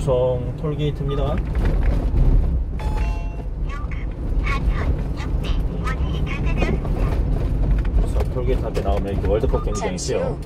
주성 톨게이트입니다. 유성 톨게이트 앞에 나오면 이렇게 월드컵 경기장이 있어요.